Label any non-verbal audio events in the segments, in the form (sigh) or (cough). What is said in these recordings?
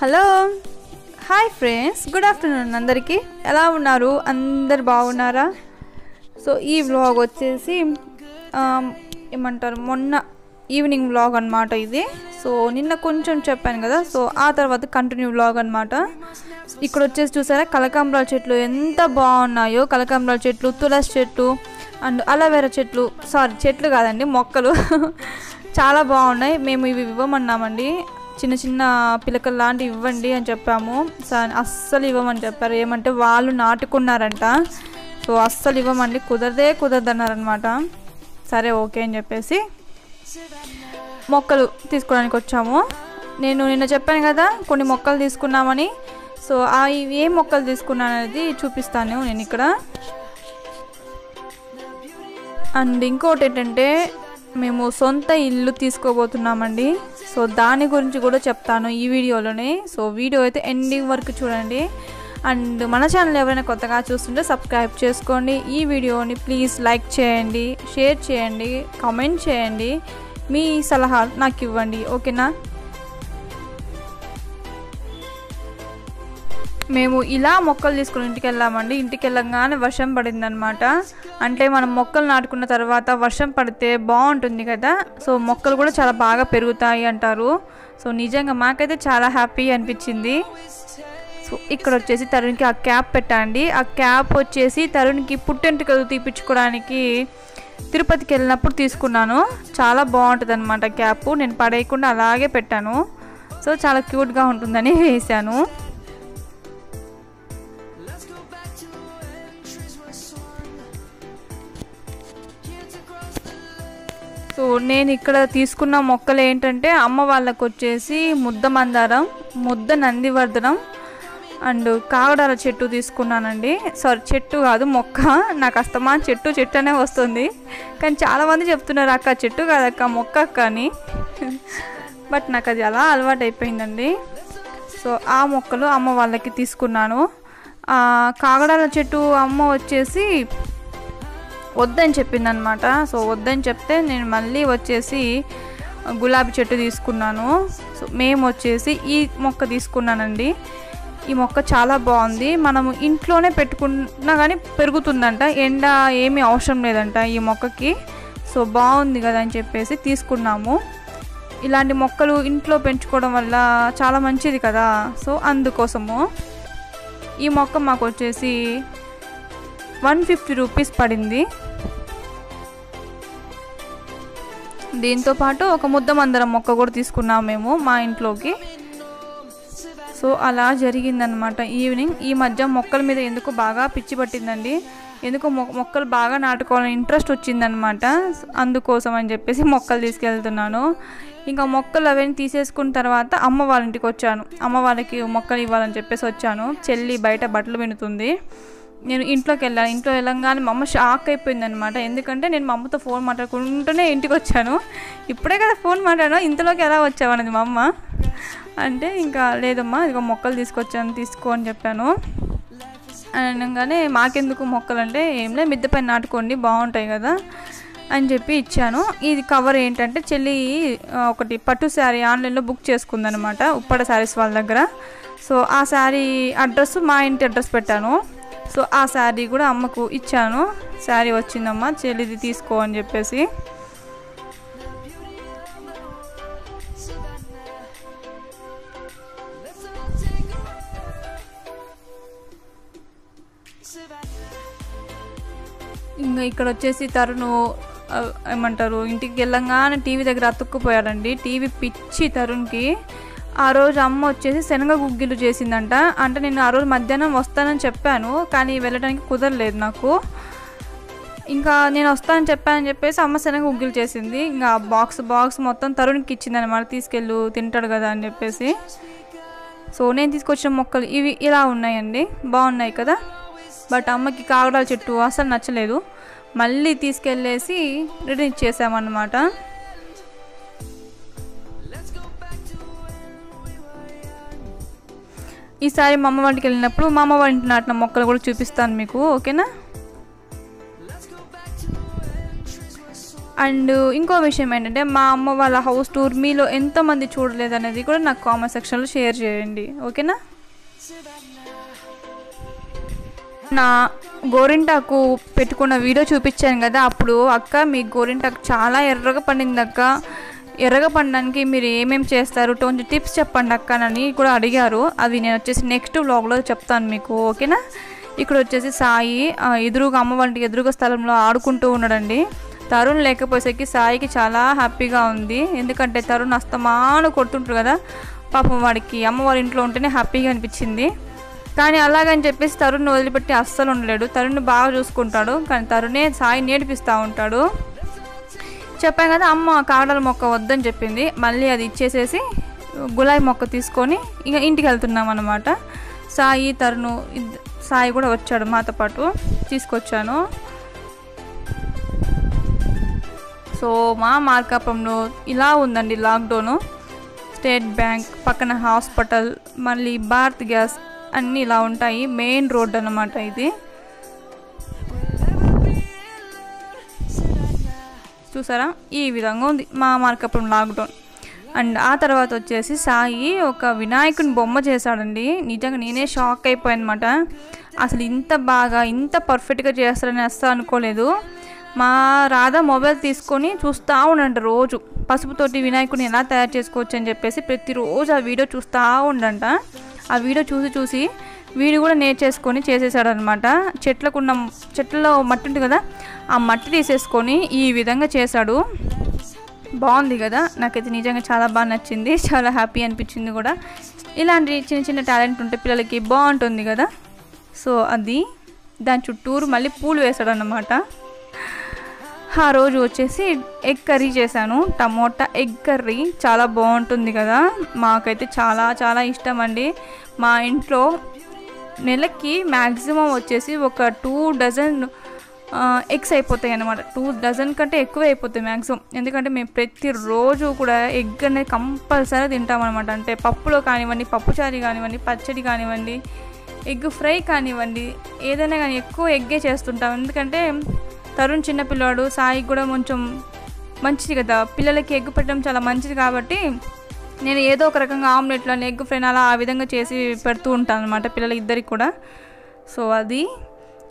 Hello. Hi friends. Good afternoon అందరికీ. ఎలా ఉన్నారు? అందరు బాగున్నారా? సో ఈ వ్లాగ్ వచ్చేసి ఏమంటారు మొన్న ఈవినింగ్ వ్లాగ్ అనమాట ఇది. సో నిన్న కొంచెం చెప్పాను కదా. సో ఆ తర్వాత కంటిన్యూ వ్లాగ్ అనమాట ఇక్కడ వచ్చేసి చూసారా? కలకాంబరాల చెట్లు ఎంత బాగున్నాయో. కలకాంబరాల చెట్లు తులసి చెట్లు అండ్ అలవేరా చెట్లు. సారీ చెట్లు కాదండి మొక్కలు. (laughs) చాలా బాగున్నాయి. మేము ఇవి ఇవ్వమన్నామండి. చిన్న చిన్న పిలకలు లాంటివి ఇవ్వండి అని చెప్పాము. స- అస్సలు ఇవ్వమని చెప్పారు. ఏమంటే వాళ్ళు నాటుకున్నారంట. సో అస్సలు ఇవ్వమండి. కుదరదే కుదరదన్నారనమాట సరే ఓకే అని చెప్పేసి మొక్కలు తీసుకోవడానికి వచ్చాము. నేను నిన్న చెప్పాను కదా కొన్ని మొక్కలు తీసుకున్నామని. సో ఆ ఏ మొక్కలు తీసుకున్నాను అనేది చూపిస్తాను నేను ఇక్కడ. అండ్ ఇంకోటి ఏంటంటే మేము సొంత ఇల్లు తీసుకోబోతున్నామండి. సో దాని గురించి కూడా చెప్తాను ఈ వీడియోలోనే. సో వీడియో అయితే ఎండింగ్ వరకు చూడండి. అండ్ మన ఛానల్ ఎవరైనా కొత్తగా చూస్తుంటే సబ్స్క్రైబ్ చేసుకోండి. ఈ వీడియోని ప్లీజ్ లైక్ చేయండి షేర్ చేయండి కామెంట్ చేయండి. మీ సలహాలు నాకు ఇవ్వండి ఓకేనా? మేము ఇలా మొక్కలు తీసుకుని ఇంటికి వెళ్ళామండి ఇంటికి వెళ్ళగానే వర్షం పడిందనమాట అంటే మనం మొక్కలు నాటుకున్న తర్వాత వర్షం పడితే బాగుంటుంది కదా. సో మొక్కలు కూడా చాలా బాగా పెరుగుతాయి అంటారు. సో నిజంగా మాకైతే చాలా హ్యాపీ అనిపించింది. సో ఇక్కడ వచ్చేసి తరుణ్కి ఆ క్యాప్ పెట్టండి. ఆ క్యాప్ వచ్చేసి తరుణ్కి పుట్టెంటుకలు తీపించుకోవడానికి తిరుపతికి వెళ్ళినప్పుడు తీసుకున్నాను. చాలా బాగుంటుంది అనమాట క్యాప్. నేను పడేయకుండా అలాగే పెట్టాను. సో చాలా క్యూట్గా ఉంటుందని (laughs) వేసాను. సో నేను ఇక్కడ తీసుకున్న మొక్కలు ఏంటంటే అమ్మ వాళ్ళకు వచ్చేసి ముద్ద మందారం ముద్ద నందివర్ధనం అండ్ కాగడాల చెట్టు తీసుకున్నానండి. సారీ చెట్టు కాదు మొక్క. నాకు అస్తమాన్ చెట్టు చెట్టు అనే వస్తుంది. కానీ చాలామంది చెప్తున్నారు అక్క చెట్టు కాదక్క మొక్క అక్క అని. బట్ నాకు అది అలా అలవాటు అయిపోయిందండి సో ఆ మొక్కలు అమ్మ వాళ్ళకి తీసుకున్నాను. కాగడాల చెట్టు అమ్మ వచ్చేసి వద్దని చెప్పిందనమాట సో వద్దని చెప్తే నేను మళ్ళీ వచ్చేసి గులాబీ చెట్టు తీసుకున్నాను. సో మేము వచ్చేసి ఈ మొక్క తీసుకున్నానండి. ఈ మొక్క చాలా బాగుంది. మనము ఇంట్లోనే పెట్టుకున్నా కానీ పెరుగుతుందంట. ఎండ ఏమీ అవసరం లేదంట ఈ మొక్కకి. సో బాగుంది కదా అని చెప్పేసి తీసుకున్నాము. ఇలాంటి మొక్కలు ఇంట్లో పెంచుకోవడం వల్ల చాలా మంచిది కదా. సో అందుకోసము ఈ మొక్క మాకు వచ్చేసి వన్ ఫిఫ్టీ రూపీస్ పడింది. దీంతో పాటు ఒక ముద్ద మందరం మొక్క కూడా తీసుకున్నాం మేము మా ఇంట్లోకి. సో అలా జరిగిందనమాట ఈవినింగ్. ఈ మధ్య మొక్కల మీద ఎందుకు బాగా పిచ్చి పట్టిందండి? ఎందుకు మొ- మొక్కలు బాగా నాటుకోవాలని ఇంట్రెస్ట్ వచ్చిందనమాట అందుకోసం అని చెప్పేసి మొక్కలు తీసుకెళ్తున్నాను. ఇంకా మొక్కలు అవన్నీ తీసేసుకున్న తర్వాత అమ్మ వాళ్ళ ఇంటికి వచ్చాను. అమ్మ వాళ్ళకి మొక్కలు ఇవ్వాలని చెప్పేసి వచ్చాను. చెల్లి బయట బట్టలు వినుతుంది. నేను ఇంట్లోకి వెళ్ళాను ఇంట్లో వెళ్ళంగానే మా అమ్మ షాక్ అయిపోయింది అనమాట ఎందుకంటే నేను మా అమ్మతో ఫోన్ మాట్లాడుకుంటూనే ఇంటికి వచ్చాను. ఇప్పుడే కదా ఫోన్ మాట్లాడాను. ఇంతలోకి ఎలా వచ్చావు అనేది మా అమ్మ అంటే ఇంకా లేదమ్మా ఇదిగో మొక్కలు తీసుకొచ్చాను తీసుకో అని చెప్పాను. అనగానే మాకెందుకు మొక్కలు అంటే ఏం లేదు మిద్దె పైన నాటుకోండి బాగుంటాయి కదా అని చెప్పి ఇచ్చాను. ఇది కవర్ ఏంటంటే చెల్లి ఒకటి పట్టు శారీ ఆన్లైన్లో బుక్ చేసుకుందనమాట ఉప్పడ శారీస్ వాళ్ళ దగ్గర. సో ఆ శారీ అడ్రస్ మా ఇంటి అడ్రస్ పెట్టాను. సో ఆ శారీ కూడా అమ్మకు ఇచ్చాను. శారీ వచ్చిందమ్మా చెల్లిది తీసుకో అని చెప్పేసి. ఇంకా ఇక్కడ వచ్చేసి తరుణు ఏమంటారు ఇంటికి వెళ్ళంగానే టీవీ దగ్గర అతుక్కుపోయాడండి. టీవీ పిచ్చి తరుణ్కి. ఆ రోజు అమ్మ వచ్చేసి శనగ గుగ్గిలు చేసిందంట. అంటే నేను ఆ రోజు మధ్యాహ్నం వస్తానని చెప్పాను కానీ వెళ్ళడానికి కుదరలేదు నాకు. ఇంకా నేను వస్తానని చెప్పానని చెప్పేసి అమ్మ శనగ గుగ్గిలు చేసింది. ఇంకా బాక్స్ బాక్స్ మొత్తం తరుణ్కి ఇచ్చింది అనమాట తీసుకెళ్ళు తింటాడు కదా అని చెప్పేసి. సో నేను తీసుకొచ్చిన మొక్కలు ఇవి ఇలా ఉన్నాయండి. బాగున్నాయి కదా? బట్ అమ్మకి కాగడాల చెట్టు అసలు నచ్చలేదు. మళ్ళీ తీసుకెళ్ళేసి రిటర్న్ ఇచ్చేసామన్నమాట. ఈసారి మా అమ్మ వంటికి వెళ్ళినప్పుడు మా అమ్మ వంటి నాటిన మొక్కలు కూడా చూపిస్తాను మీకు ఓకేనా? అండ్ ఇంకో విషయం ఏంటంటే మా అమ్మ వాళ్ళ హౌస్ టూర్ మీలో ఎంతమంది చూడలేదు అనేది కూడా నాకు కామెంట్ సెక్షన్లో షేర్ చేయండి ఓకేనా? నా గోరింటాకు పెట్టుకున్న వీడియో చూపించాను కదా అప్పుడు అక్క మీ గోరింటాకు చాలా ఎర్రగా పండింది అక్క ఎర్రగా పండడానికి మీరు ఏమేమి చేస్తారు? కొంచెం టిప్స్ చెప్పండి అక్క అని కూడా అడిగారు. అది నేను వచ్చేసి నెక్స్ట్ వ్లాగ్లో చెప్తాను మీకు ఓకేనా? ఇక్కడ వచ్చేసి సాయి ఎదురుగా అమ్మ వంటి ఎదురుగా స్థలంలో ఆడుకుంటూ ఉన్నాడండి. తరుణ్ లేకపోయేసరికి సాయికి చాలా హ్యాపీగా ఉంది. ఎందుకంటే తరుణ్ అస్తమాను కొడుతుంటారు కదా పాపం వాడికి అమ్మవారి ఇంట్లో ఉంటేనే హ్యాపీగా అనిపించింది. కానీ అలాగని చెప్పేసి తరుణ్ వదిలిపెట్టి అస్సలు ఉండలేడు. తరుణ్ బాగా చూసుకుంటాడు. కానీ తరుణే సాయి నేర్పిస్తూ ఉంటాడు. చెప్పాను కదా అమ్మ కాడల మొక్క వద్దని చెప్పింది. మళ్ళీ అది ఇచ్చేసేసి గులాబీ మొక్క తీసుకొని ఇక ఇంటికి వెళ్తున్నాం అనమాట సాయి తరుణు సాయి కూడా వచ్చాడు మాతో పాటు తీసుకొచ్చాను. సో మా మార్కాపంలో ఇలా ఉందండి లాక్డౌను. స్టేట్ బ్యాంక్ పక్కన హాస్పిటల్ మళ్ళీ భారత్ గ్యాస్ అన్నీ ఇలా ఉంటాయి. మెయిన్ రోడ్ అన్నమాట ఇది. చూసారా? ఈ విధంగా ఉంది. మా మార్కాపురం లాక్డౌన్ అండ్ ఆ తర్వాత వచ్చేసి సాయి ఒక వినాయకుని బొమ్మ చేశాడండి. నిజంగా నేనే షాక్ అయిపోయాను అనమాట అసలు ఇంత బాగా ఇంత పర్ఫెక్ట్గా చేస్తారని అస్సలు అనుకోలేదు. మా రాధా మొబైల్ తీసుకొని చూస్తూ ఉండంట రోజు. పసుపుతోటి వినాయకుడిని ఎలా తయారు చేసుకోవచ్చు అని చెప్పేసి ప్రతిరోజు ఆ వీడియో చూస్తూ ఉండంట. ఆ వీడియో చూసి చూసి వీడు కూడా నేర్చేసుకొని చేసేసాడు అనమాట చెట్లకున్న చెట్లలో మట్టి ఉంది కదా ఆ మట్టి తీసేసుకొని ఈ విధంగా చేశాడు. బాగుంది కదా నాకైతే నిజంగా చాలా బాగా నచ్చింది చాలా హ్యాపీ అనిపించింది కూడా. ఇలాంటి చిన్న చిన్న టాలెంట్ ఉంటే పిల్లలకి బాగుంటుంది కదా. సో అది దాని చుట్టూరు మళ్ళీ పూలు వేసాడనమాట ఆ రోజు వచ్చేసి ఎగ్ కర్రీ చేశాను. టమోటా ఎగ్ కర్రీ చాలా బాగుంటుంది కదా మాకైతే చాలా చాలా ఇష్టం అండి. మా ఇంట్లో నెలకి మ్యాక్సిమం వచ్చేసి ఒక టూ డజన్ ఎగ్స్ అయిపోతాయి అన్నమాట. టూ డజన్ కంటే ఎక్కువ అయిపోతాయి మ్యాక్సిమం ఎందుకంటే మేము ప్రతిరోజు కూడా ఎగ్ అనేది కంపల్సరీ తింటామన్నమాట అంటే పప్పులో కానివ్వండి పప్పుచారి కానివ్వండి పచ్చడి కానివ్వండి ఎగ్ ఫ్రై కానివ్వండి ఏదైనా కానీ ఎక్కువ ఎగ్గే చేస్తుంటాం. ఎందుకంటే తరుణ్ చిన్నపిల్లాడు సాయికి కూడా కొంచెం మంచిది కదా. పిల్లలకి ఎగ్ పెట్టడం చాలా మంచిది కాబట్టి నేను ఏదో ఒక రకంగా ఆమ్లెట్లో ఎగ్ ఫ్రైన్ అలా ఆ విధంగా చేసి పెడుతూ ఉంటాను అనమాట పిల్లలు ఇద్దరికి కూడా. సో అది.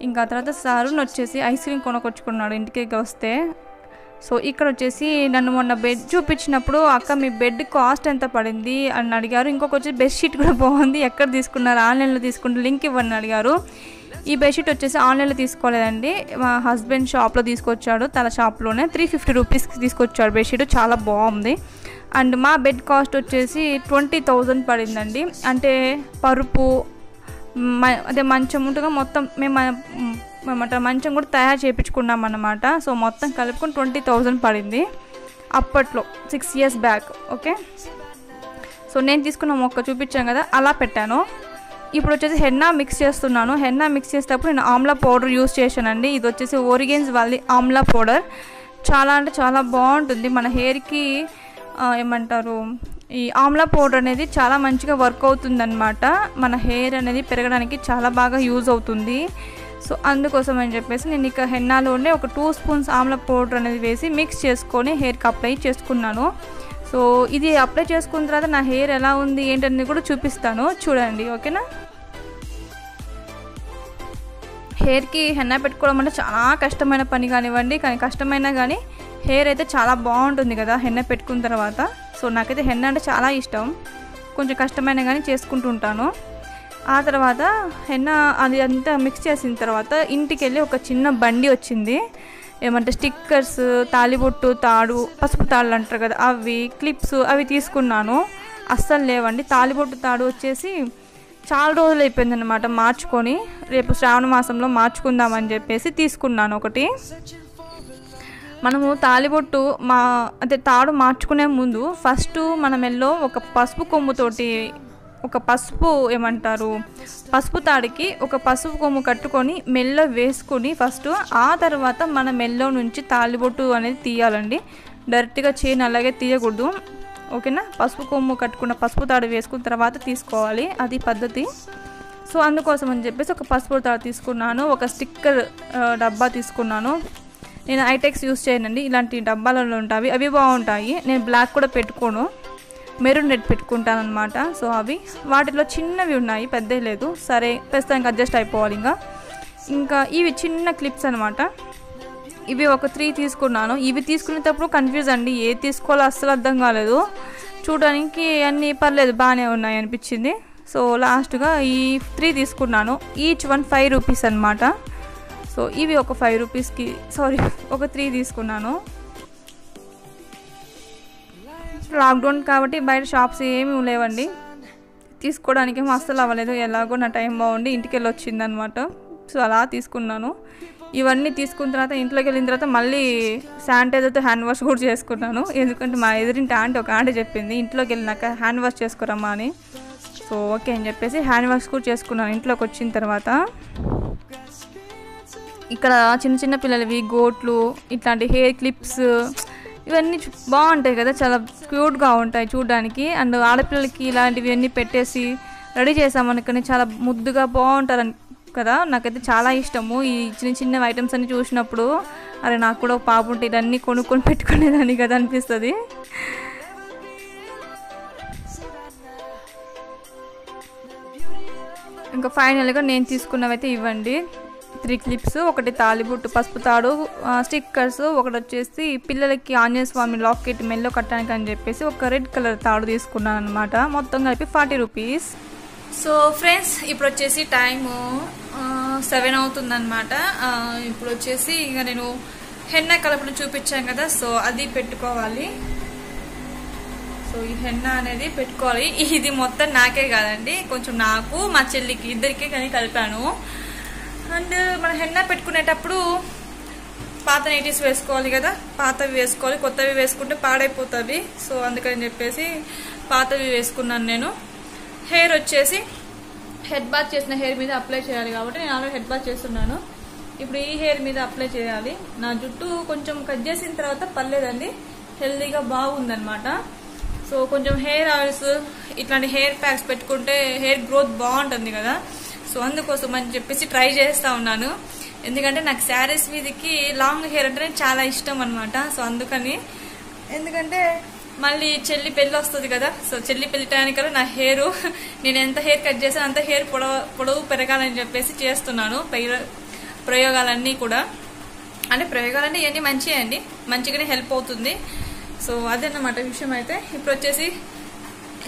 ఇంకా తర్వాత సరుణ్ వచ్చేసి ఐస్ క్రీమ్ కొనుక్కొచ్చుకున్నాడు ఇంటికి వస్తే. సో ఇక్కడ వచ్చేసి నన్ను మొన్న బెడ్ చూపించినప్పుడు అక్క మీ బెడ్ కాస్ట్ ఎంత పడింది? అని అడిగారు. ఇంకొక వచ్చి బెడ్షీట్ కూడా బాగుంది. ఎక్కడ తీసుకున్నారు? ఆన్లైన్లో తీసుకుంటే లింక్ ఇవ్వండి అడిగారు. ఈ బెడ్షీట్ వచ్చేసి ఆన్లైన్లో తీసుకోలేదండి. మా హస్బెండ్ షాప్లో తీసుకొచ్చాడు. తన షాప్లోనే త్రీ ఫిఫ్టీ రూపీస్కి తీసుకొచ్చాడు బెడ్షీట్ చాలా బాగుంది. అండ్ మా బెడ్ కాస్ట్ వచ్చేసి ట్వంటీ థౌజండ్ పడిందండి. అంటే పరుపు మ- అదే మంచం ఉంటుందిగా మొత్తం మేము ఏమంటారు మంచం కూడా తయారు చేయించుకున్నాం అన్నమాట. సో మొత్తం కలుపుకొని ట్వంటీ థౌజండ్ పడింది. అప్పట్లో six years back okay? So నేను తీసుకున్న మొక్క చూపించాను కదా అలా పెట్టాను. ఇప్పుడు వచ్చేసి హెన్నా మిక్స్ చేస్తున్నాను. హెన్నా మిక్స్ చేసేటప్పుడు నేను ఆమ్లా పౌడర్ యూస్ చేశానండి. ఇది వచ్చేసి ఓరిగెన్స్ వాళ్ళది ఆమ్లా పౌడర్. చాలా అంటే చాలా బాగుంటుంది. మన హెయిర్కి ఏమంటారు ఈ ఆమ్లా పౌడర్ అనేది చాలా మంచిగా వర్క్ అవుతుందన్నమాట. మన హెయిర్ అనేది పెరగడానికి చాలా బాగా యూజ్ అవుతుంది. సో అందుకోసం అని చెప్పేసి నేను ఇక హెన్నాలోనే ఒక టూ స్పూన్స్ ఆమ్లా పౌడర్ అనేది వేసి మిక్స్ చేసుకొని హెయిర్కి అప్లై చేసుకున్నాను. సో ఇది అప్లై చేసుకున్న తర్వాత నా హెయిర్ ఎలా ఉంది ఏంటనేది కూడా చూపిస్తాను. చూడండి ఓకేనా? హెయిర్కి హెన్నా పెట్టుకోవడం అంటే చాలా కష్టమైన పని కానివ్వండి కానీ కష్టమైనా కానీ హెయిర్ అయితే చాలా బాగుంటుంది కదా హెన్న పెట్టుకున్న తర్వాత. సో నాకైతే హెన్న అంటే చాలా ఇష్టం. కొంచెం కష్టమైన కానీ చేసుకుంటూ ఉంటాను ఆ తర్వాత హెన్న అది అంతా మిక్స్ చేసిన తర్వాత ఇంటికి వెళ్ళి ఒక చిన్న బండి వచ్చింది. ఏమంటే స్టిక్కర్స్ తాలిబొట్టు తాడు పసుపు తాళ్ళు అంటారు కదా అవి క్లిప్స్ అవి తీసుకున్నాను. అస్సలు లేవండి. తాలిబొట్టు తాడు వచ్చేసి చాలా రోజులు అయిపోయిందన్నమాట మార్చుకొని. రేపు శ్రావణ మాసంలో మార్చుకుందామని చెప్పేసి తీసుకున్నాను ఒకటి. మనము తాలిబొట్టు మా అదే తాడు మార్చుకునే ముందు ఫస్ట్ మన మెల్లో ఒక పసుపు కొమ్ముతోటి ఒక పసుపు ఏమంటారు పసుపు తాడికి ఒక పసుపు కొమ్ము కట్టుకొని మెల్ల వేసుకొని ఫస్ట్ ఆ తర్వాత మన మెల్లో నుంచి తాలిబొట్టు అనేది తీయాలండి. డైరెక్ట్గా చేయని అలాగే తీయకూడదు. ఓకేనా? పసుపు కొమ్ము కట్టుకున్న పసుపు తాడు వేసుకున్న తర్వాత తీసుకోవాలి. అది పద్ధతి. సో అందుకోసం అని చెప్పేసి ఒక పసుపు తాడు తీసుకున్నాను. ఒక స్టిక్కర్ డబ్బా తీసుకున్నాను. నేను ఐటెక్స్ యూస్ చేయనండి. ఇలాంటి డబ్బాలలో ఉంటాయి అవి బాగుంటాయి. నేను బ్లాక్ కూడా పెట్టుకోను. మెరూన్ రెడ్ పెట్టుకుంటాను అనమాట సో అవి వాటిలో చిన్నవి ఉన్నాయి. పెద్దవి లేదు. సరే ప్రస్తుతానికి అడ్జస్ట్ అయిపోవాలి ఇంకా. ఇంకా ఇవి చిన్న క్లిప్స్ అనమాట ఇవి ఒక త్రీ తీసుకున్నాను. ఇవి తీసుకునేటప్పుడు కన్ఫ్యూజ్ అండి. ఏ తీసుకోవాలో అస్సలు అర్థం కాలేదు. చూడడానికి అన్నీ పర్లేదు బాగానే ఉన్నాయి అనిపించింది. సో లాస్ట్గా ఈ త్రీ తీసుకున్నాను. ఈచ్ వన్ ఫైవ్ రూపీస్ అనమాట సో ఇవి ఒక ఫైవ్ రూపీస్కి సారీ ఒక త్రీ తీసుకున్నాను. లాక్డౌన్ కాబట్టి బయట షాప్స్ ఏమీ లేవండి. తీసుకోవడానికి ఏమో అస్సలు అవ్వలేదు ఎలాగో నా టైం బాగుండి ఇంటికి వెళ్ళి వచ్చిందనమాట సో అలా తీసుకున్నాను. ఇవన్నీ తీసుకున్న తర్వాత ఇంట్లోకి వెళ్ళిన తర్వాత మళ్ళీ శానిటైజర్తో హ్యాండ్ వాష్ కూడా చేసుకున్నాను. ఎందుకంటే మా ఎదురింటి ఆంటీ ఒక ఆంటీ చెప్పింది ఇంట్లోకి వెళ్ళినాక హ్యాండ్ వాష్ చేసుకురమ్మా అని. సో ఓకే అని చెప్పేసి హ్యాండ్ వాష్ కూడా చేసుకున్నాను ఇంట్లోకి వచ్చిన తర్వాత. ఇక్కడ చిన్న చిన్న పిల్లలవి గోట్లు ఇట్లాంటి హెయిర్ క్లిప్స్ ఇవన్నీ చూ- బాగుంటాయి కదా చాలా క్యూట్గా ఉంటాయి చూడడానికి. అండ్ ఆడపిల్లలకి ఇలాంటివి అన్నీ పెట్టేసి రెడీ చేసామనుకని చాలా ముద్దుగా బాగుంటారు కదా నాకైతే చాలా ఇష్టము. ఈ చిన్న చిన్న ఐటమ్స్ అన్ని చూసినప్పుడు అరే నాకు కూడా ఒక పాప ఉంటే ఇదన్నీ కొనుక్కొని పెట్టుకునేదాన్ని కదా అనిపిస్తుంది. ఇంకా ఫైనల్గా నేను తీసుకున్నవైతే ఇవ్వండి. త్రీ క్లిప్స్ ఒకటి తాలిబుట్టు పసుపు తాడు స్టిక్కర్స్ ఒకటి వచ్చేసి పిల్లలకి ఆంజనేయ స్వామి లాకెట్ మెల్లో కట్టడానికి అని చెప్పేసి ఒక రెడ్ కలర్ తాడు తీసుకున్నాను అనమాట మొత్తం కలిపి ఫార్టీ రూపీస్. సో ఫ్రెండ్స్ ఇప్పుడు వచ్చేసి టైము సెవెన్ అవుతుందన్నమాట. ఇప్పుడు వచ్చేసి ఇక నేను హెన్న కలపడం చూపించాను కదా సో అది పెట్టుకోవాలి. సో ఈ హెన్న అనేది పెట్టుకోవాలి. ఇది మొత్తం నాకే కాదండి కొంచెం నాకు మా చెల్లికి ఇద్దరికి కానీ కలిపాను. అండ్ మన హెన్నా పెట్టుకునేటప్పుడు పాత నైటీస్ వేసుకోవాలి కదా పాతవి వేసుకోవాలి కొత్తవి వేసుకుంటే పాడైపోతుంది. సో అందుకని చెప్పేసి పాతవి వేసుకున్నాను నేను. హెయిర్ వచ్చేసి హెడ్ బాత్ చేసిన హెయిర్ మీద అప్లై చేయాలి కాబట్టి నేను ఆల్రెడీ హెడ్ బాత్ చేస్తున్నాను. ఇప్పుడు ఈ హెయిర్ మీద అప్లై చేయాలి. నా జుట్టు కొంచెం కట్ చేసిన తర్వాత పర్లేదండి. హెల్దీగా బాగుందనమాట సో కొంచెం హెయిర్ ఆయిల్స్ ఇట్లాంటి హెయిర్ ప్యాక్స్ పెట్టుకుంటే హెయిర్ గ్రోత్ బాగుంటుంది కదా. సో అందుకోసం అని చెప్పేసి ట్రై చేస్తా ఉన్నాను. ఎందుకంటే నాకు శారీస్ మీదకి లాంగ్ హెయిర్ అంటే చాలా ఇష్టం అనమాట సో అందుకని ఎందుకంటే మళ్ళీ చెల్లి పెళ్ళి వస్తుంది కదా సో చెల్లి పెళ్ళి టైంకల్లా నా హెయిర్ నేను ఎంత హెయిర్ కట్ చేసాను అంత హెయిర్ పొడవు పొడవు పెరగాలని చెప్పేసి చేస్తున్నాను. ప్రయో- ప్రయోగాలన్నీ కూడా. అంటే ప్రయోగాలన్నీ ఇవన్నీ మంచిగా అండి. మంచిగానే హెల్ప్ అవుతుంది. సో అదన్నమాట విషయం అయితే. ఇప్పుడు వచ్చేసి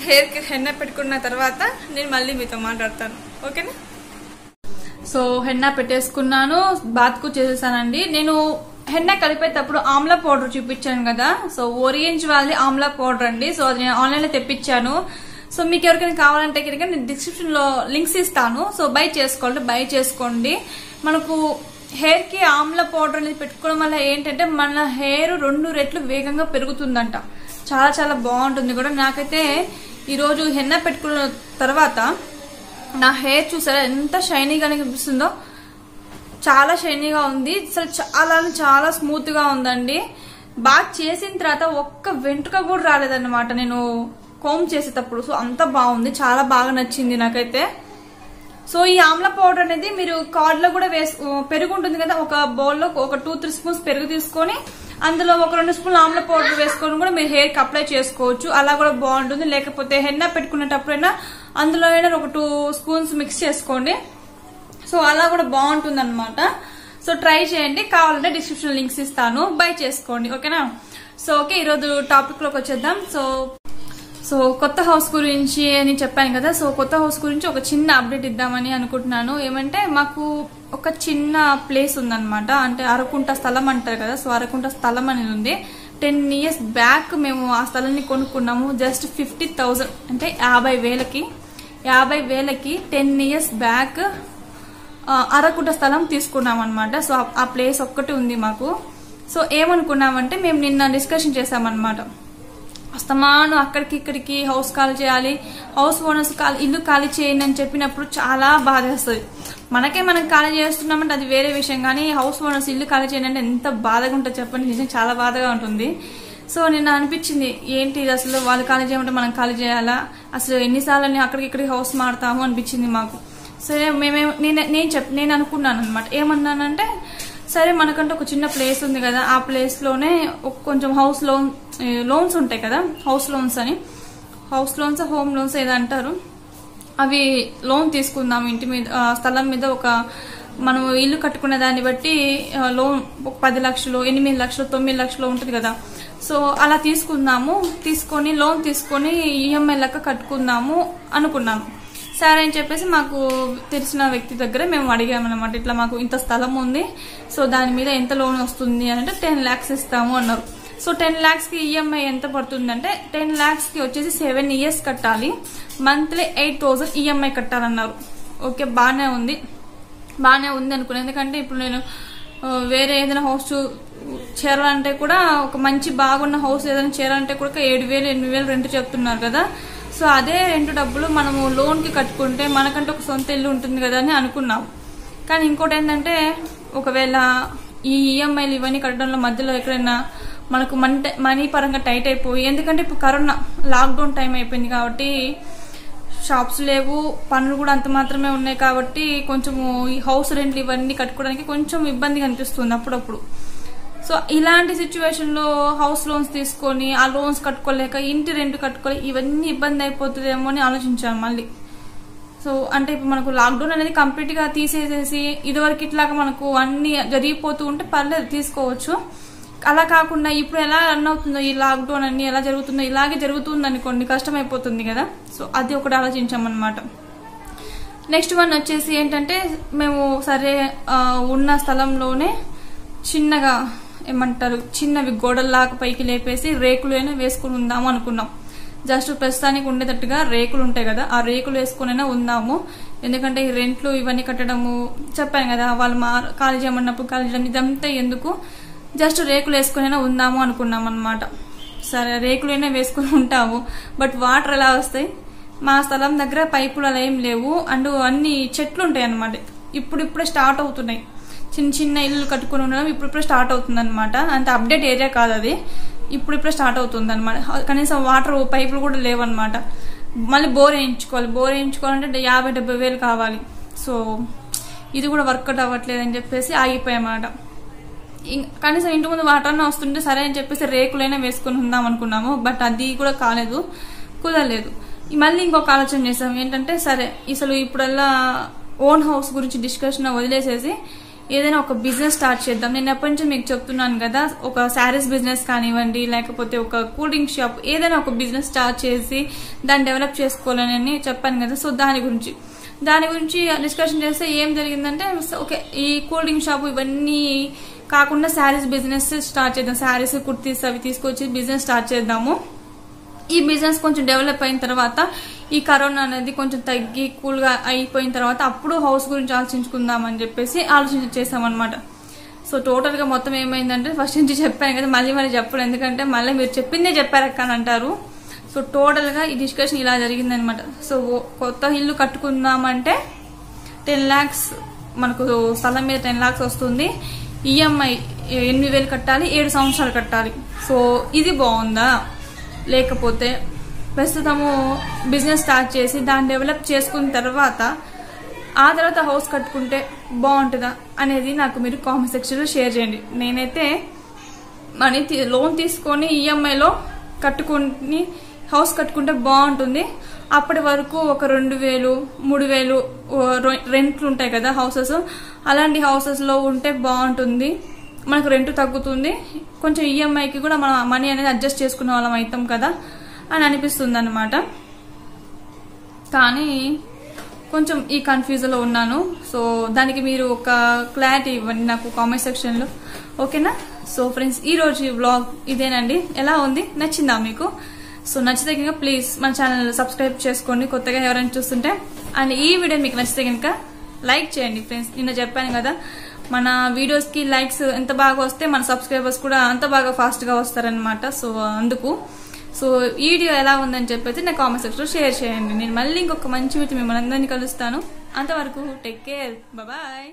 హెయిర్కి హెన్న పెట్టుకున్న తర్వాత నేను మళ్ళీ మీతో మాట్లాడతాను. ఓకేనా? సో హెన్నా పెట్టేసుకున్నాను బాత్కు చేసేసానండి. నేను హెన్న కలిపేటప్పుడు ఆమ్లా పౌడర్ చూపించాను కదా సో ఓరియంజ్ వాళ్ళది ఆమ్లా పౌడర్ అండి. సో అది నేను ఆన్లైన్లో తెప్పించాను. సో మీకు ఎవరికైనా కావాలంటే కనుక నేను డిస్క్రిప్షన్లో లింక్స్ ఇస్తాను. సో బై చేసుకోండి బై చేసుకోండి. మనకు హెయిర్కి ఆమ్ల పౌడర్ అనేది పెట్టుకోవడం వల్ల ఏంటంటే మన హెయిర్ రెండు రెట్లు వేగంగా పెరుగుతుందంట. చాలా చాలా బాగుంటుంది కూడా. నాకైతే ఈరోజు హెన్న పెట్టుకున్న తర్వాత నా హెయిర్ చూసారా? ఎంత షైనీగా కనిపిస్తుందో. చాలా షైనీగా ఉంది. అసలు చాలా చాలా స్మూత్గా ఉందండి. బాగా చేసిన తర్వాత ఒక్క వెంట్రుక కూడా రాలేదన్నమాట. నేను కోమ్ చేసేటప్పుడు. సో అంత బాగుంది. చాలా బాగా నచ్చింది నాకైతే. సో ఈ ఆమ్ల పౌడర్ అనేది మీరు కార్డ్లో కూడా వేసు పెరుగు ఉంటుంది కదా. ఒక బౌల్లో ఒక టూ త్రీ స్పూన్స్ పెరుగు తీసుకొని అందులో ఒక రెండు స్పూన్లు ఆమ్ల పౌడర్ వేసుకొని కూడా మీరు హెయిర్కి అప్లై చేసుకోవచ్చు. అలా కూడా బాగుంటుంది. లేకపోతే హెన్నా పెట్టుకునేటప్పుడైనా అందులో అయినా ఒక టూ స్పూన్స్ మిక్స్ చేసుకోండి. సో అలా కూడా బాగుంటుంది అనమాట సో ట్రై చేయండి. కావాలంటే డిస్క్రిప్షన్ లింక్స్ ఇస్తాను. బై చేసుకోండి. ఓకేనా? సో ఓకే ఈరోజు టాపిక్లోకి వచ్చేద్దాం. సో సో కొత్త హౌస్ గురించి అని చెప్పాను కదా. సో కొత్త హౌస్ గురించి ఒక చిన్న అప్డేట్ ఇద్దామని అనుకుంటున్నాను. ఏమంటే మాకు ఒక చిన్న ప్లేస్ ఉందన్నమాట. అంటే అరకుంట స్థలం అంటారు కదా. సో అరకుంట స్థలం అనేది ఉంది. టెన్ ఇయర్స్ బ్యాక్ మేము ఆ స్థలాన్ని కొనుక్కున్నాము. జస్ట్ ఫిఫ్టీ థౌజండ్ అంటే యాభై వేలకి యాభై వేలకి టెన్ ఇయర్స్ బ్యాక్ అరకుట స్థలం తీసుకున్నాం అనమాట సో ఆ- ప్లేస్ ఒక్కటి ఉంది మాకు. సో ఏమనుకున్నామంటే మేము నిన్న డిస్కషన్ చేసామన్నమాట అస్తమాను అక్కడికి ఇక్కడికి హౌస్ ఖాళీ చేయాలి హౌస్ ఓనర్స్ ఖాళీ ఇల్లు ఖాళీ చేయండి అని చెప్పినప్పుడు చాలా బాధ వస్తుంది. మనకే మనం ఖాళీ చేస్తున్నామంటే అది వేరే విషయం కానీ హౌస్ ఓనర్స్ ఇల్లు ఖాళీ చేయండి అంటే ఎంత బాధగా ఉంటుంది చెప్పండి. నిజం చాలా బాధగా ఉంటుంది. సో నిన్న అనిపించింది ఏంటి ఇది అసలు వాళ్ళు ఖాళీ చేయమంటే మనం ఖాళీ చేయాలా? అసలు ఎన్నిసార్లు అక్కడికి ఇక్కడికి హౌస్ మారుతాము అనిపించింది మాకు. సరే మేమే నేను నేను చెప్ నేను అనుకున్నాను అనమాట ఏమన్నానంటే సరే మనకంటే ఒక చిన్న ప్లేస్ ఉంది కదా ఆ ప్లేస్లోనే కొంచెం హౌస్ లోన్ లోన్స్ ఉంటాయి కదా హౌస్ లోన్స్ అని. హౌస్ లోన్స్ హోమ్ లోన్స్ ఏదో అంటారు అవి లోన్ తీసుకుందాం ఇంటి మీద ఆ, స్థలం మీద ఒక మనం ఇల్లు కట్టుకునే దాన్ని బట్టి లోన్ ఒక పది లక్షలు ఎనిమిది లక్షలు తొమ్మిది లక్షలు ఉంటుంది కదా. సో అలా తీసుకుందాము తీసుకొని లోన్ తీసుకొని ఈఎంఐ లెక్క కట్టుకుందాము అనుకున్నాను. సరే అని చెప్పేసి మాకు తెలిసిన వ్యక్తి దగ్గర మేము అడిగామన్నమాట ఇట్లా మాకు ఇంత స్థలం ఉంది సో దాని మీద ఎంత లోన్ వస్తుంది? అని అంటే టెన్ ల్యాక్స్ ఇస్తాము అన్నారు. సో టెన్ ల్యాక్స్కి ఈఎంఐ ఎంత పడుతుందంటే టెన్ ల్యాక్స్కి వచ్చేసి సెవెన్ ఇయర్స్ కట్టాలి మంత్లీ ఎయిట్ థౌసండ్ ఈఎంఐ కట్టాలన్నారు. ఓకే బాగానే ఉంది. బాగానే ఉంది అనుకున్నాను ఎందుకంటే ఇప్పుడు నేను వేరే ఏదైనా హౌస్ చూ- చేరాలంటే కూడా ఒక మంచి బాగున్న హౌస్ ఏదైనా చేరాలంటే కూడా ఏడు వేలు ఎనిమిది వేలు రెంట్ చెప్తున్నారు కదా. సో అదే రెండు డబ్బులు మనము లోన్కి కట్టుకుంటే మనకంటే ఒక సొంత ఇల్లు ఉంటుంది కదా అని అనుకున్నాం. కానీ ఇంకోటి ఏంటంటే ఒకవేళ ఈ ఈఎంఐలు ఇవన్నీ కట్టడంలో మధ్యలో ఎక్కడైనా మనకు మనీ మనీ పరంగా టైట్ అయిపోయి ఎందుకంటే ఇప్పుడు కరోనా లాక్డౌన్ టైం అయిపోయింది కాబట్టి షాప్స్ లేవు పనులు కూడా అంత మాత్రమే ఉన్నాయి కాబట్టి కొంచెము ఈ హౌస్ రెంట్లు ఇవన్నీ కట్టుకోవడానికి కొంచెం ఇబ్బందిగా అనిపిస్తుంది అప్పుడప్పుడు. సో ఇలాంటి సిచ్యువేషన్లో హౌస్ లోన్స్ తీసుకొని ఆ లోన్స్ కట్టుకోలేక ఇంటి రెంట్ కట్టుకోలేక ఇవన్నీ ఇబ్బంది అయిపోతుందేమో అని ఆలోచించాను మళ్ళీ. సో అంటే ఇప్పుడు మనకు లాక్డౌన్ అనేది కంప్లీట్గా తీసేసేసి ఇదివరకు ఇట్లాగా మనకు అన్ని జరిగిపోతూ ఉంటే పర్లేదు తీసుకోవచ్చు. అలా కాకుండా ఇప్పుడు ఎలా రన్ అవుతుందో ఈ లాక్డౌన్ అన్ని ఎలా జరుగుతుందో ఇలాగే జరుగుతుంది అనుకోండి కష్టం అయిపోతుంది కదా. సో అది ఒకటి ఆలోచించామన్నమాట నెక్స్ట్ వన్ వచ్చేసి ఏంటంటే మేము సరే ఉన్న స్థలంలోనే చిన్నగా ఏమంటారు చిన్నవి గోడల్లాగా పైకి లేపేసి రేకులు అయినా వేసుకుని ఉందాము అనుకున్నాం. జస్ట్ ప్రస్తుతానికి ఉండేటట్టుగా రేకులు ఉంటాయి కదా ఆ రేకులు వేసుకునైనా ఉందాము. ఎందుకంటే ఈ రెంట్లు ఇవన్నీ కట్టడము చెప్పాను కదా వాళ్ళు మా ఖాళీ చేయమన్నప్పుడు ఖాళీ చేయడం ఇదంతా ఎందుకు? జస్ట్ రేకులు వేసుకునైనా ఉందాము అనుకున్నాం అనమాట సరే రేకులైనా వేసుకుని ఉంటాము. బట్ వాటర్ ఎలా వస్తాయి? మా స్థలం దగ్గర పైపులు అలా ఏం లేవు. అండ్ అన్ని చెట్లు ఉంటాయి అన్నమాట ఇప్పుడిప్పుడే స్టార్ట్ అవుతున్నాయి. చిన్న చిన్న ఇల్లు కట్టుకుని ఉండడం ఇప్పుడిప్పుడే స్టార్ట్ అవుతుంది అనమాట అంటే అప్డేట్ ఏరియా కాదు అది. ఇప్పుడిప్పుడే స్టార్ట్ అవుతుంది అనమాట కనీసం వాటర్ పైపులు కూడా లేవన్నమాట. మళ్ళీ బోర్ వేయించుకోవాలి. బోర్ వేయించుకోవాలంటే యాభై డెబ్బై వేలు కావాలి. సో ఇది కూడా వర్కౌట్ అవ్వట్లేదు అని చెప్పేసి ఆగిపోయామాట. కనీసం ఇంటి ముందు వాటర్ అన్న వస్తుంటే సరే అని చెప్పేసి రేకులైనా వేసుకుని ఉందాం అనుకున్నాము. బట్ అది కూడా కాలేదు. కుదరలేదు. మళ్ళీ ఇంకొక ఆలోచన చేసాం. ఏంటంటే సరే అసలు ఇప్పుడల్లా ఓన్ హౌస్ గురించి డిస్కషన్ వదిలేసేసి ఏదైనా ఒక బిజినెస్ స్టార్ట్ చేద్దాం. నేను ఎప్పటి నుంచి మీకు చెప్తున్నాను కదా ఒక శారీస్ బిజినెస్ కానివ్వండి లేకపోతే ఒక కూల్ డ్రింక్ షాప్ ఏదైనా ఒక బిజినెస్ స్టార్ట్ చేసి దాన్ని డెవలప్ చేసుకోవాలని చెప్పాను కదా. సో దాని గురించి. దాని గురించి డిస్కషన్ చేస్తే ఏం జరిగిందంటే ఓకే ఈ కూల్ డ్రింక్ షాప్ ఇవన్నీ కాకుండా శారీస్ బిజినెస్ స్టార్ట్ చేద్దాం. శారీస్ కుర్తీస్ అవి తీసుకొచ్చి బిజినెస్ స్టార్ట్ చేద్దాము. ఈ బిజినెస్ కొంచెం డెవలప్ అయిన తర్వాత ఈ కరోనా అనేది కొంచెం తగ్గి కూల్గా అయిపోయిన తర్వాత అప్పుడు హౌస్ గురించి ఆలోచించుకుందాం అని చెప్పేసి ఆలోచన చేసామన్నమాట సో టోటల్గా మొత్తం ఏమైందంటే ఫస్ట్ నుంచి చెప్పాను కదా మళ్ళీ మళ్ళీ చెప్పడం ఎందుకంటే మళ్ళీ మీరు చెప్పిందే చెప్పారక్క అని అంటారు. సో టోటల్గా ఈ డిస్కషన్ ఇలా జరిగిందనమాట సో కొత్త ఇల్లు కట్టుకుందామంటే టెన్ ల్యాక్స్ మనకు స్థలం మీద టెన్ ల్యాక్స్ వస్తుంది. ఈఎంఐ ఎనిమిది వేలు కట్టాలి ఏడు సంవత్సరాలు కట్టాలి. సో ఇది బాగుందా? లేకపోతే ప్రస్తుతము బిజినెస్ స్టార్ట్ చేసి దాన్ని డెవలప్ చేసుకున్న తర్వాత ఆ తర్వాత హౌస్ కట్టుకుంటే బాగుంటుందా అనేది నాకు మీరు కామెంట్ సెక్షన్లో షేర్ చేయండి. నేనైతే మనీ లోన్ తీసుకొని ఈఎంఐలో కట్టుకుని హౌస్ కట్టుకుంటే బాగుంటుంది. అప్పటి వరకు ఒక రెండు వేలు మూడు వేలు రె- రెంట్లు ఉంటాయి కదా హౌసెస్ అలాంటి హౌసెస్లో ఉంటే బాగుంటుంది. మనకు రెంట్ తగ్గుతుంది. కొంచెం ఈఎంఐకి కూడా మన మనీ అనేది అడ్జస్ట్ చేసుకునే వాళ్ళం అవుతాం కదా అని అనిపిస్తుంది అనమాట కానీ కొంచెం ఈ కన్ఫ్యూజన్లో ఉన్నాను. సో దానికి మీరు ఒక క్లారిటీ ఇవ్వండి నాకు కామెంట్ సెక్షన్లో ఓకేనా సో ఫ్రెండ్స్ ఈ రోజు ఈ వ్లాగ్ ఇదేనండి. ఎలా ఉంది? నచ్చిందా మీకు? సో నచ్చితే కనుక ప్లీజ్ మన ఛానల్ సబ్స్క్రైబ్ చేసుకోండి. కొత్తగా ఎవరైనా చూస్తుంటే. అండ్ ఈ వీడియో మీకు నచ్చితే కనుక లైక్ చేయండి ఫ్రెండ్స్ నిన్న చెప్పాను కదా మన వీడియోస్కి లైక్స్ ఎంత బాగా వస్తే మన సబ్స్క్రైబర్స్ కూడా అంత బాగా ఫాస్ట్గా వస్తారనమాట సో అందుకు. సో ఈ వీడియో ఎలా ఉందని చెప్పేసి నా కామెంట్ సెక్షన్లో షేర్ చేయండి. నేను మళ్ళీ ఇంకొక మంచి వీడియో మిమ్మల్ని అందరినీ కలుస్తాను. అంతవరకు టేక్ కేర్ బాయ్